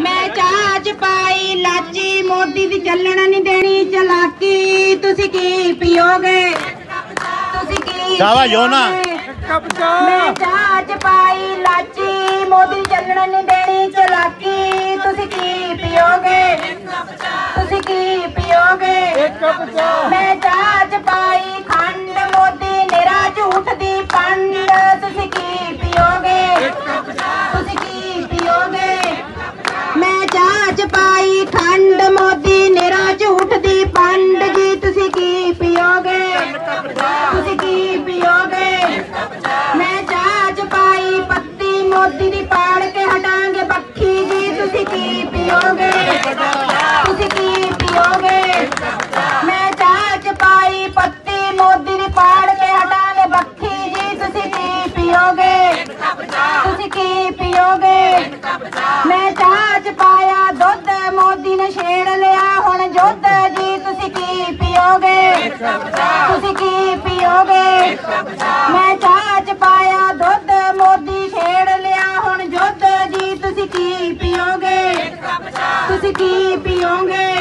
ਮੈਂ ਚਾਹ ਚ ਪਾਈ ਲਾਚੀ ਮੋਦੀ ਦੀ ਚੱਲਣ ਨਹੀਂ ਦੇਣੀ ਚਲਾਕੀ। ਤੁਸੀਂ ਕੀ ਪੀਓਗੇ? ਤੁਸੀਂ ਕੀ ਯੋਨਾ। ਪੀਓਗੇ? ਮੈਂ ਚਾਹ ਚ ਪਾਈ ਲਾਚੀ ਮੋਦੀ ਦੀ ਚੱਲਣ ਨਹੀਂ ਦੇਣੀ ਚਲਾਕੀ। ਤੁਸੀਂ ਕੀ ਪੀਓਗੇ? ਤੁਸੀਂ ਕੀ ਪੀਓਗੇ? ਮੈਂ ਚਾਹ ਚ ਪਾਈ ਖੰਡ ਮੋਦੀ ਨਿਰਾ ਝੂਠ ਦੀ ਪੰਡ ਤੁਸੀਂ ਕੀ ਪੀਓਗੇ ਤੁਸੀਂ ਕੀ ਪੀਓਗੇ ਮੈਂ ਚਾਹ ਚ ਪਾਈ ਛੇੜ ਲਿਆ, ਹੁਣ ਜੁੱਧ ਜੀ ਤੁਸੀਂ ਕੀ ਪੀਓਗੇ? ਤੁਸੀਂ ਕੀ ਪੀਓਗੇ? ਮੈਂ ਚਾਹ ਚ ਪਾਇਆ ਦੁੱਧ, ਮੋਦੀ ਛੇੜ ਲਿਆ, ਹੁਣ ਜੁੱਧ ਜੀ ਤੁਸੀਂ ਕੀ ਪੀਓਗੇ? ਤੁਸੀਂ ਕੀ ਪੀਓਗੇ?